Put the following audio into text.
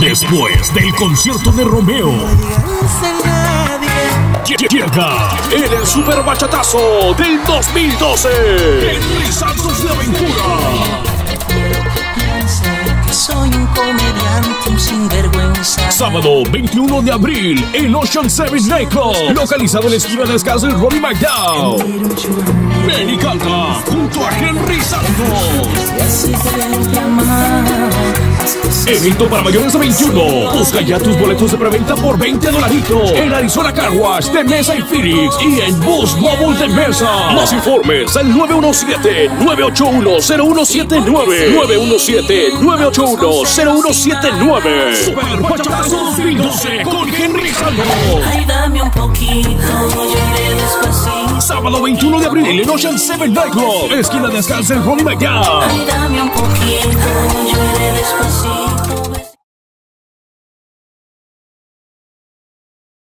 Después del concierto de Romeo, llega en el Super Bachatazo del 2012. Henry Santos de Aventura. Soy un comediante, un sinvergüenza. Sábado 21 de abril en Ocean Seven Nightclub, localizado en la esquina de Escasez Ronnie McDowell. Ven y canta junto a Henry Santos. Evento para mayores de 21. Busca ya tus boletos de preventa por 20 dolaritos en Arizona Car Wash de Mesa y Phoenix y en Bus Mobile de Mesa. Más informes al 917-981-0179. 917-981-0179. Super Bachatazo 2012 con Henry despacito. Sábado 21 de abril en Ocean Seven Nightclub. Esquina de Descansa en Ronnie McDowell. Ay, dame un poquito, lloré despacito.